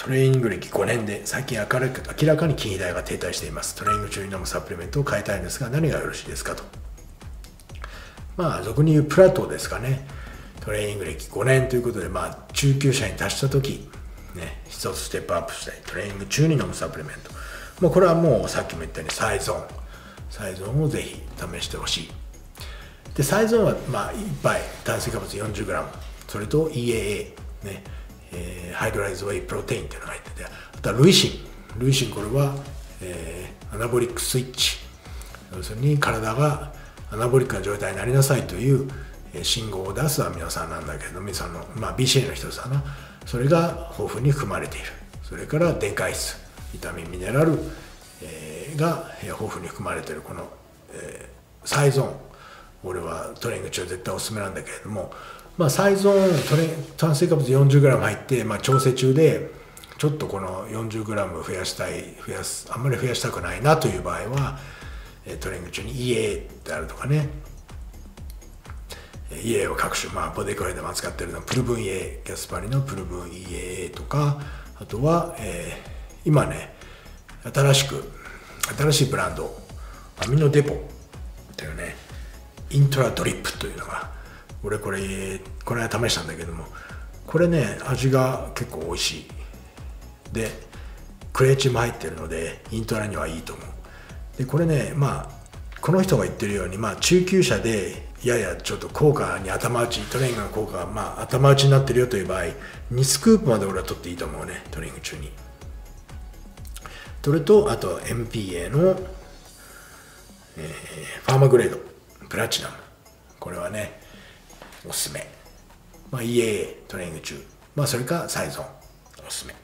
トレーニング歴5年で最近明らかに筋肥大が停滞しています。トレーニング中に飲むサプリメントを変えたいんですが何がよろしいですかと。まあ俗に言うプラトーですかね。トレーニング歴5年ということでまあ中級者に達した時ね一つステップアップしたいトレーニング中に飲むサプリメント。まあこれはもうさっきも言ったようにサイゾーン。サイゾーンをぜひ試してほしい。でサイゾーンはまあ1杯炭水化物 40g それと EAA ね。えー、ハイドライズウェイプロテインっていうのが入っててあとはルイシンルイシンこれは、えー、アナボリックスイッチ要するに体がアナボリックな状態になりなさいという信号を出すアミノ酸なんだけど皆さんの、まあ、BCA の一つだな。それが豊富に含まれている。それから電解質ビタミンミネラル、えー、が豊富に含まれている。この、えー、サイゾーン。俺はトレーニング中絶対おすすめなんだけれどもまあ、サイゾーントレ炭水化物 40g 入って、まあ、調整中でちょっとこの 40g 増やしたい増やすあんまり増やしたくないなという場合はトレーニング中に EA であるとかね。EA を各種、まあ、ボディコレでも扱ってるのプルブン EA ギャスパリのプルブン EA とかあとは、えー、今ね新しく新しいブランドアミノデポというねイントラドリップというのが俺これこれは試したんだけどもこれね味が結構美味しい。でクレーチも入ってるのでイントラにはいいと思う。でこれねまあこの人が言ってるように、まあ、中級者でややちょっと効果に頭打ちトレーニングの効果が、まあ、頭打ちになってるよという場合2スクープまで俺は取っていいと思うねトレーニング中に。それとあと MPA の、えー、ファーマグレードプラチナム。これはねおすすめ。まあ、EAA トレーニング中。まあ、それかサイゾンおすすめ。